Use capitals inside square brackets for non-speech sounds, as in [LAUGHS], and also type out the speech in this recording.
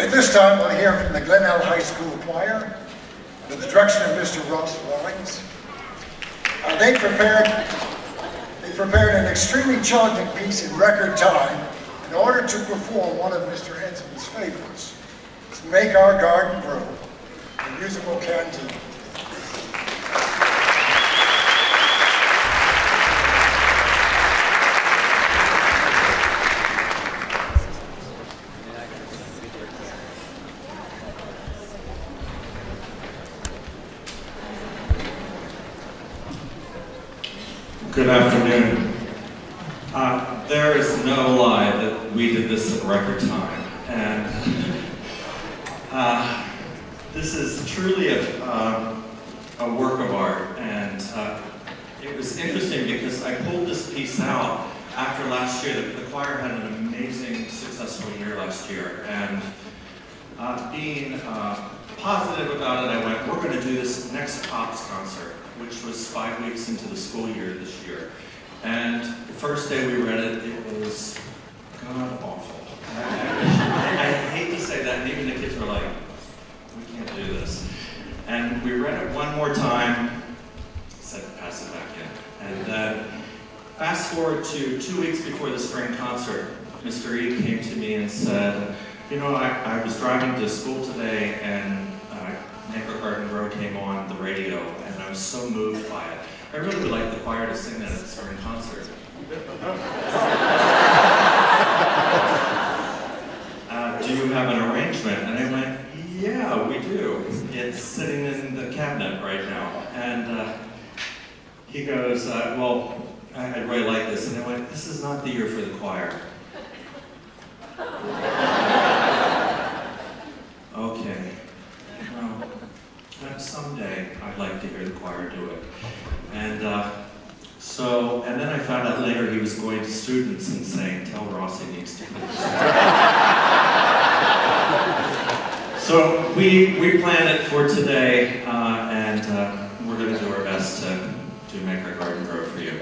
At this time, we'll hear from the Glenelg High School Choir under the direction of Mr. Ross Rawlings. Uh, they prepared they prepared an extremely challenging piece in record time in order to perform one of Mr. Enzman's favorites, Make Our Garden Grow, a musical Candide. Good afternoon. Uh, there is no lie that we did this in record time. And uh, this is truly a, uh, a work of art. And uh, it was interesting because I pulled this piece out after last year. The, the choir had an amazing, successful year last year. And uh, being uh, positive about it, I went, we're going to do this next Pops concert which was five weeks into the school year this year. And the first day we read it, it was god awful. I, hate to say that, and even the kids were like, we can't do this. And we read it one more time, said pass it back in. And then fast forward to two weeks before the spring concert, Mr. E came to me and said, you know, I, I was driving to school today and uh, Garden Grow came on the radio and I was so moved by it. I really would like the choir to sing that at the spring concert. [LAUGHS] uh, do you have an arrangement? And I went, yeah, we do. It's sitting in the cabinet right now. And uh, he goes, uh, well, I, I really like this. And I went, this is not the year for the choir. okay. Well, someday I'd like to hear the choir do it. And uh, so, and then I found out later he was going to students and saying, tell Ross he needs to [LAUGHS] so we, we planned it for today, uh, and uh, we're going to do our best to, to make our garden grow for you.